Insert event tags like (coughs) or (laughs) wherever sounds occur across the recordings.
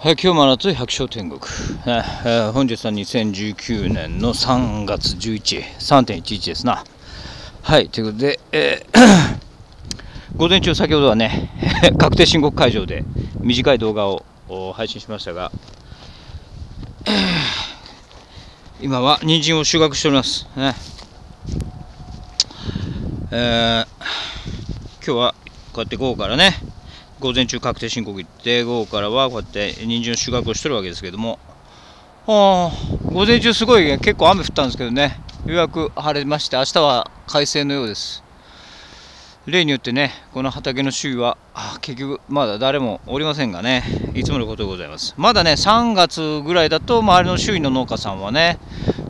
はい、今日も夏百姓天国、えー本日は2019年の3月11、3.11ですな。はい、ということで、えー (coughs) 午前中、先ほどはね、(laughs) 確定申告会場で短い動画を配信しましたが、え (coughs) ー今は人参を収穫しております。ねえー今日はこうやって午後からね、午前中確定申告行って午後からはこうやって人参の収穫をしてるわけですけども。あ午前中すごい結構雨降ったんですけどね。ようやく晴れまして明日は快晴のようです。例によってねこの畑の周囲は結局まだ誰もおりませんがね。いつものことでございます。まだね3月ぐらいだと周りの周囲の農家さんはね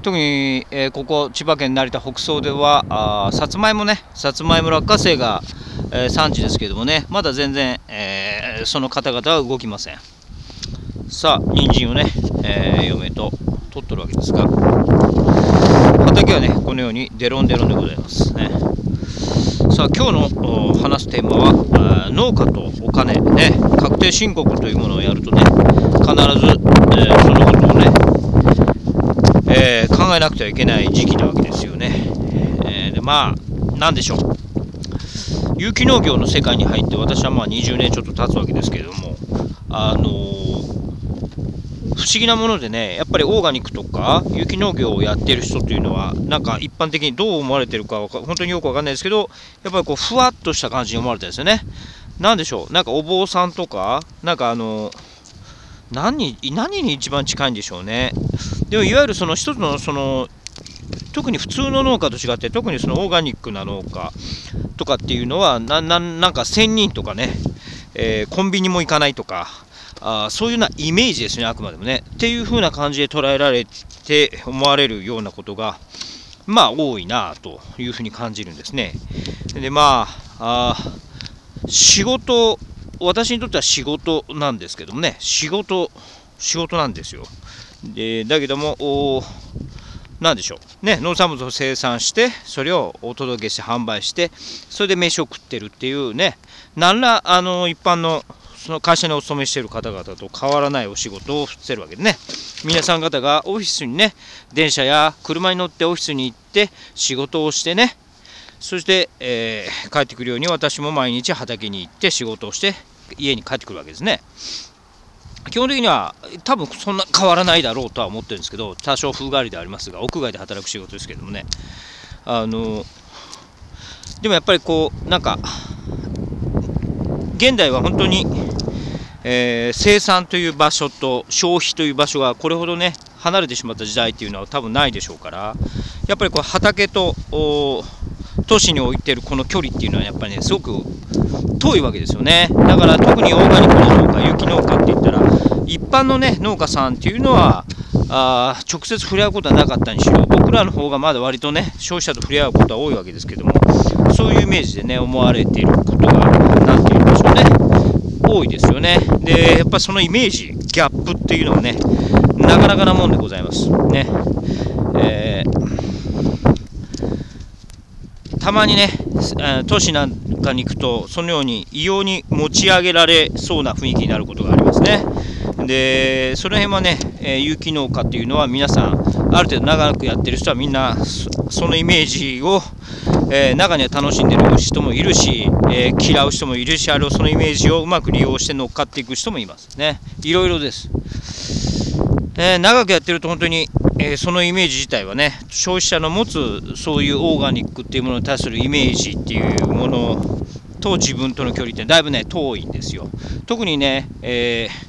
特に、えーここ千葉県成田北総ではあさつまいもねさつまいも落花生が、えー産地ですけどもね。まだ全然、えーその方々は動きません。さあ人参をね、えー嫁と取っとるわけですが。畑はねこのようにデロンデロンでございますね。さあ今日の話すテーマはー農家とお金ね。確定申告というものをやるとね必ず、えーそのことをねえー考えなくてはいけない時期なわけですよね。えーでまあ、なんでしょう。有機農業の世界に入って私はまあ20年ちょっと経つわけですけれども、あの不思議なものでね、やっぱりオーガニックとか有機農業をやってる人というのは、なんか一般的にどう思われてるかか本当によくわかんないですけど、やっぱりこうふわっとした感じに思われてるんですよね。なんでしょう、なんかお坊さんとか、なんかあの何に何に一番近いんでしょうね。でもいわゆるその一つのその特に普通の農家と違って特にそのオーガニックな農家とかっていうのはなななんか仙人とかね、えーコンビニも行かないとかあそういうようなイメージですねあくまでもね。っていう風な感じで捉えられて思われるようなことがまあ多いなというふうに感じるんですね。でまあ仕事私にとっては仕事なんですけどもね。仕事仕事なんですよ。でだけどもおなんでしょう。ね農産物を生産してそれをお届けして販売してそれで飯を食ってるっていうね。何らあの一般のその会社にお勤めしている方々と変わらないお仕事をしてるわけでね。皆さん方がオフィスにね電車や車に乗ってオフィスに行って仕事をしてね。そして、えー帰ってくるように私も毎日畑に行って仕事をして家に帰ってくるわけですね。基本的には多分そんな変わらないだろうとは思ってるんですけど多少風変わりではありますが屋外で働く仕事ですけどもね。あのでもやっぱりこうなんか現代は本当に、えー生産という場所と消費という場所がこれほどね離れてしまった時代っていうのは多分ないでしょうからやっぱりこう畑と都市に置いてるこの距離っていうのはやっぱりねすごく遠いわけですよね。だから特にオーガニックの農家有機農家って言ったら一般のね農家さんっていうのはあ直接触れ合うことはなかったにしろ僕らの方がまだ割とね消費者と触れ合うことは多いわけですけどもそういうイメージでね思われていることが何て言うんでしょうね多いですよね。でやっぱりそのイメージギャップっていうのはねなかなかなもんでございます。ね。えーたまにね、都市なんかに行くと、そのように異様に持ち上げられそうな雰囲気になることがありますね。で、その辺はね、え有機農家っていうのは皆さん、ある程度長くやってる人はみんなそのイメージを、えー中には楽しんでる人もいるし、えー嫌う人もいるし、あるいはそのイメージをうまく利用して乗っかっていく人もいますね。いろいろです。えー長くやってると本当に、えーそのイメージ自体はね消費者の持つそういうオーガニックっていうものに対するイメージっていうものと自分との距離ってだいぶね遠いんですよ。特にね、えー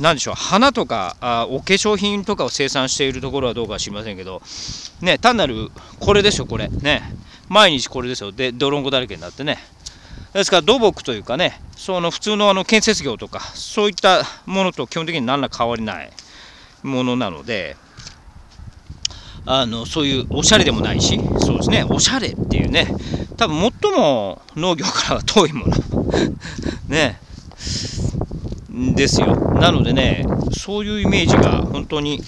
なんでしょう花とかあお化粧品とかを生産しているところはどうかは知りませんけどね単なるこれでしょこれ。ね。毎日これですよ。で泥んこだらけになってね。ですから土木というかねその普通のあの建設業とかそういったものと基本的に何ら変わりないものなのであのそういうおしゃれでもないしそうですねおしゃれっていうね多分最も農業からは遠いもの。(laughs) ね。ですよ。なのでねそういうイメージが本当に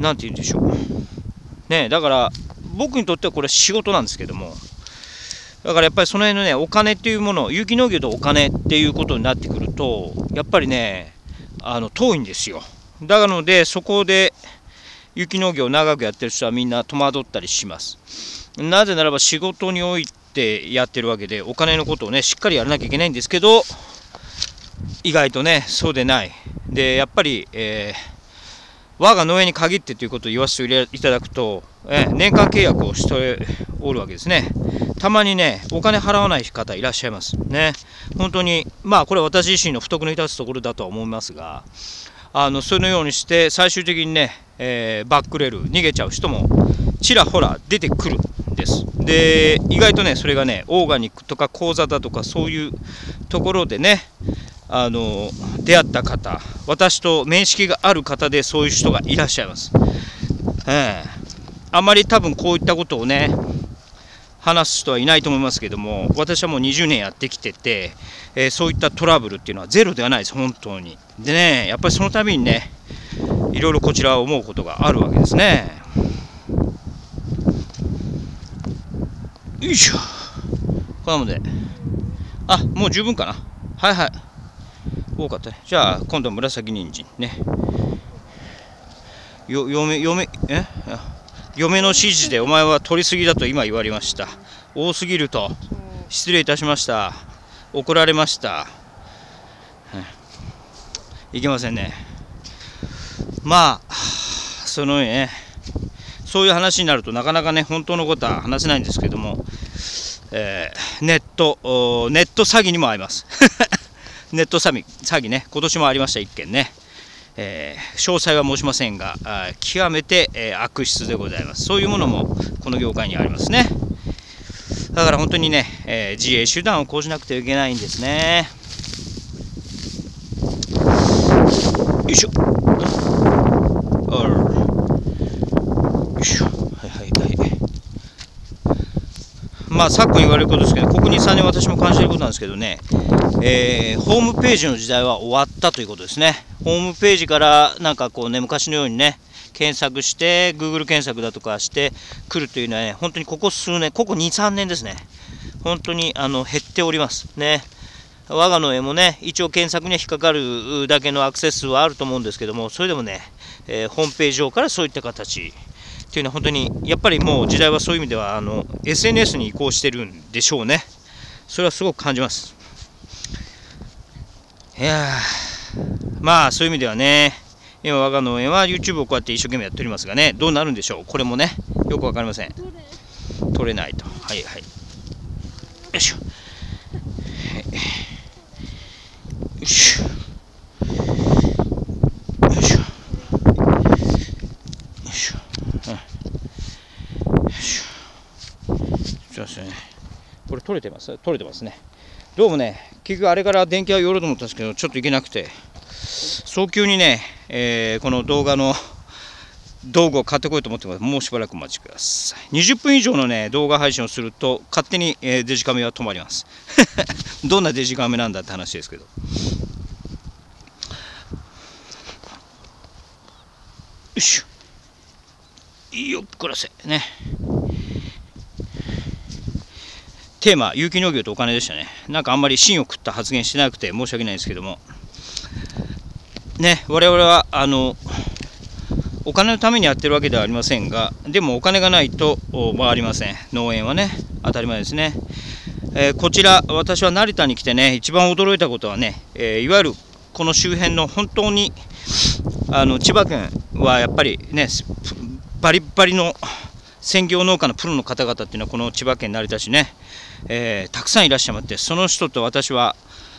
何て言うんでしょう。ねだから僕にとってはこれ仕事なんですけどもだからやっぱりその辺のねお金っていうもの有機農業とお金っていうことになってくるとやっぱりねあの遠いんですよ。だのでそこで有機農業を長くやってる人はみんな戸惑ったりします。なぜならば仕事においてやってるわけでお金のことをねしっかりやらなきゃいけないんですけど意外とねそうでない。でやっぱり、えー、我が農園に限ってということを言わせていただくと、え、年間契約をしておるわけですね。たまにねお金払わない方いらっしゃいますね。本当にまあこれは私自身の不徳の致すところだとは思いますがあのそのようにして最終的にね、えー、バックレる逃げちゃう人もちらほら出てくるんです。で意外とねそれがねオーガニックとか講座だとかそういうところでねあの出会った方私と面識がある方でそういう人がいらっしゃいます、えー、あまり多分こういったことをね話す人はいないと思いますけども私はもう20年やってきてて、えー、そういったトラブルっていうのはゼロではないです本当に。でねやっぱりその度にねいろいろこちらを思うことがあるわけですね。よいしょ。こんなもんで。あもう十分かな。はいはい。多かったね。じゃあ今度は紫人参ね。よ嫁嫁え？嫁の指示でお前は取りすぎだと今言われました。多すぎると失礼いたしました。怒られました。いけませんね。まあそのねそういう話になるとなかなかね本当のことは話せないんですけども、えー、ネットネット詐欺にも合います。(laughs) ネット詐欺詐欺ね。今年もありました1件ね。えー、詳細は申しませんが極めて、えー、悪質でございます。そういうものもこの業界にありますね。だから本当にね、えー、自衛手段を講じなくてはいけないんですね。よいしょ。よいしょ。はいはいはい。まあ昨今言われることですけど、国さんに私も感じてることなんですけどね、えー、ホームページの時代は終わったということですね。ホームページからなんかこうね、昔のようにね、検索して、Google 検索だとかしてくるというのはね、本当にここ数年、ここ2、3年ですね、本当にあの減っております。ね。我がの絵もね、一応検索には引っかかるだけのアクセス数はあると思うんですけども、それでもね、えー、ホームページ上からそういった形っていうのは本当に、やっぱりもう時代はそういう意味ではあの SNS に移行してるんでしょうね。それはすごく感じます。いやまあそういう意味ではね、今我が農園は YouTube をこうやって一生懸命やっておりますがね、どうなるんでしょう？これもね、よく分かりません。取れないと。はいはい。よいしょ。よいしょ。よいしょ。よいしょ。よいしょ。すいません。これ取れてます？取れてますね。どうもね、結局あれから電気は寄ろうと思ったんですけど、ちょっといけなくて、早急にね、えー、この動画の道具を買ってこいと思ってます。もうしばらくお待ちください。20分以上のね、動画配信をすると、勝手に、えー、デジカメは止まります。(laughs) どんなデジカメなんだって話ですけど。よいしょ。よっこらせ。ね。テーマ、有機農業とお金でしたね。なんかあんまり芯を食った発言してなくて申し訳ないんですけども、ね、我々はあのお金のためにやってるわけではありませんが、でもお金がないと回りません。農園はね、当たり前ですね。えー、こちら、私は成田に来てね、一番驚いたことはね、えー、いわゆるこの周辺の本当にあの千葉県はやっぱりね、バリバリの専業農家のプロの方々っていうのはこの千葉県成田市ね、えー、たくさんいらっしゃってその人と私は、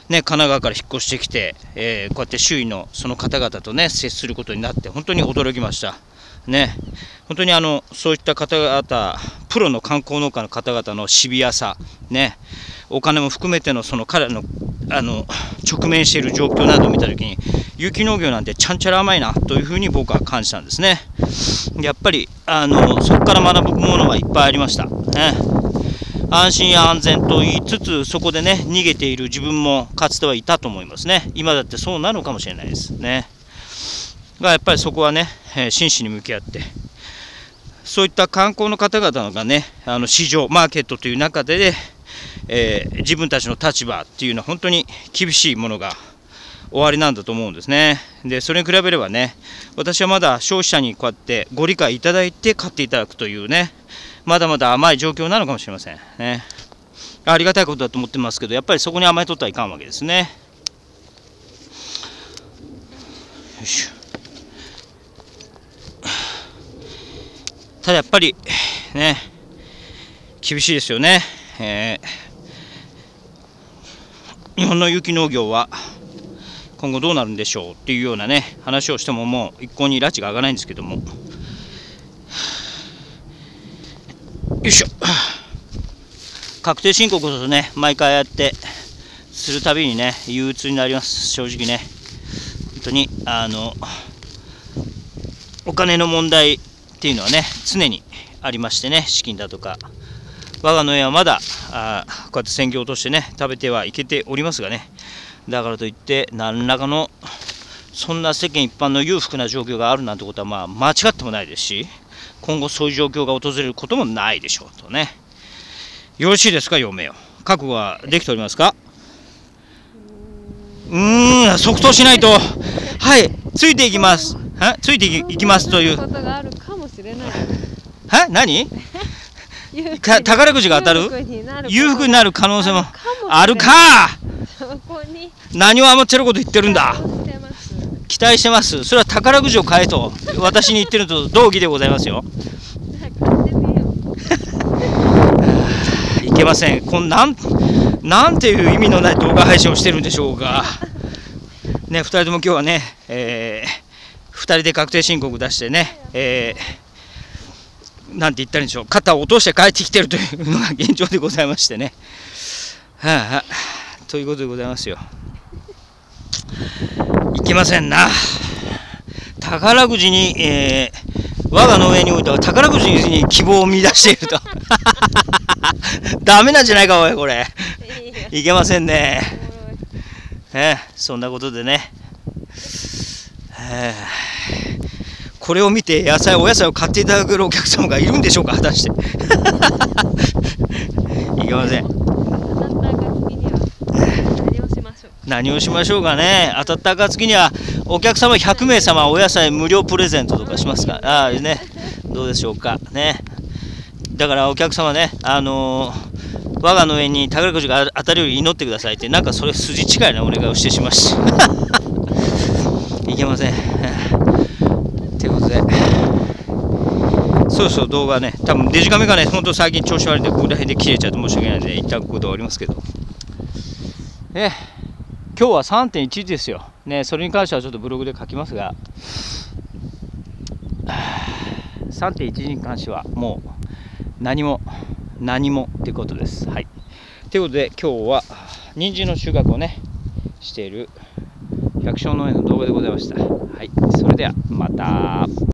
ね、神奈川から引っ越してきて、えー、こうやって周囲のその方々とね接することになって本当に驚きました。ね、本当にあのそういった方々プロの観光農家の方々のシビアさ、ね、お金も含めてのその彼のあの直面している状況などを見たときに有機農業なんてちゃんちゃら甘いなというふうに僕は感じたんですね。やっぱりあのそこから学ぶものはいっぱいありました。ね安心や安全と言いつつ、そこでね、逃げている自分もかつてはいたと思いますね。今だってそうなのかもしれないですね。が、やっぱりそこはね、え真摯に向き合って、そういった観光の方々がね、あの市場、マーケットという中で、えー、自分たちの立場っていうのは本当に厳しいものが終わりなんだと思うんですね。で、それに比べればね、私はまだ消費者にこうやってご理解いただいて買っていただくというね、まだまだ甘い状況なのかもしれませんね。ありがたいことだと思ってますけど、やっぱりそこに甘えとってはいかんわけですね。よいしょ。ただやっぱりね、厳しいですよね。えー、日本の有機農業は今後どうなるんでしょうっていうようなね話をしてももう一向に拉致が上がらないんですけども。よいしょ。確定申告こそね毎回やってするたびにね憂鬱になります。正直ね。本当にあのお金の問題っていうのはね常にありましてね資金だとか我が家はまだあこうやって専業としてね食べてはいけておりますがね。だからといって何らかのそんな世間一般の裕福な状況があるなんてことはまあ間違ってもないですし今後そういう状況が訪れることもないでしょうとね。よろしいですか嫁よ。覚悟はできておりますか？うーん即答しないと。はいついていきます。ついていきますという。は何？(laughs) か宝くじが当たる？裕福になる可能性も。あるか何を甘っちゃること言ってるんだ？期待してます。それは宝くじを買えと私に言ってると (laughs) 同義でございますよ。いけません。こんなんなんていう意味のない動画配信をしてるんでしょうかね2人とも今日はね、えー、2人で確定申告出してね、えー、なんて言ったらいいんでしょう。肩を落として帰ってきてるというのが現状でございましてね。はあ、ということでございますよ。いけませんな。宝くじに、えー、我が農園においては宝くじに希望を見出していると。(laughs) ダメなんじゃないかおいこれ。いけませんね。えー、そんなことでね、えー、これを見て野菜お野菜を買っていただけるお客様がいるんでしょうか？果たして。(laughs) いけません。何をしましょう？かね。当たった暁にはお客様100名様お野菜無料プレゼントとかしますか？ああね。どうでしょうか。ね。だからお客様ねあのー、我がの上に宝くじが当たるように祈ってくださいってなんかそれ筋違いなお願いをしてしまし (laughs) いけませんということでそうそう動画ね多分デジカメがねほんと最近調子悪いんでここら辺で切れちゃって申し訳ないんで一旦ここで終わりますけどえ今日は3.1ですよ、ね、それに関してはちょっとブログで書きますが、3.1に関してはもう何も何もってことです。はい、ということで今日は人参の収穫をねしている百姓農園の動画でございました。はい、それではまた。